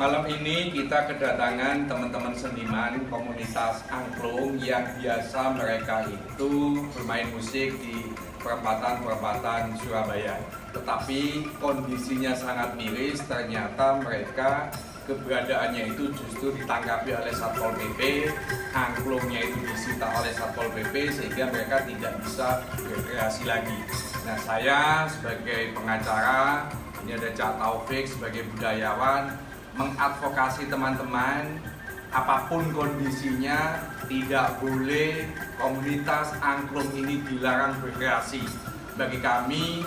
Malam ini kita kedatangan teman-teman seniman komunitas angklung yang biasa mereka itu bermain musik di perempatan-perempatan Surabaya. Tetapi kondisinya sangat miris, ternyata mereka keberadaannya itu justru ditangkapi oleh Satpol PP, angklungnya itu disita oleh Satpol PP sehingga mereka tidak bisa berkreasi lagi. Nah saya sebagai pengacara, ini ada Cak Taufik sebagai budayawan, mengadvokasi teman-teman apa pun kondisinya tidak boleh komunitas angklung ini dilarang berkreasi. Bagi kami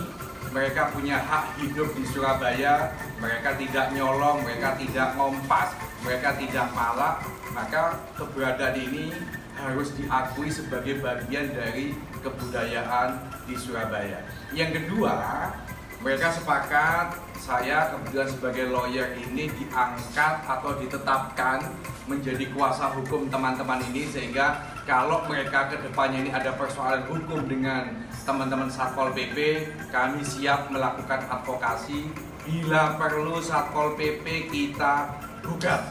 mereka punya hak hidup di Surabaya, mereka tidak nyolong, mereka tidak ngompas, mereka tidak malak, maka keberadaan ini harus diakui sebagai bagian dari kebudayaan di Surabaya. Yang kedua, mereka sepakat saya kebetulan sebagai lawyer ini diangkat atau ditetapkan menjadi kuasa hukum teman-teman ini sehingga kalau mereka ke depannya ini ada persoalan hukum dengan teman-teman Satpol PP kami siap melakukan advokasi. Bila perlu Satpol PP kita gugat.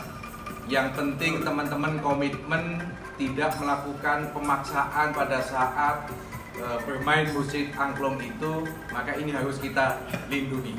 Yang penting teman-teman komitmen tidak melakukan pemaksaan pada saat bermain musik angklung itu maka ini harus kita lindungi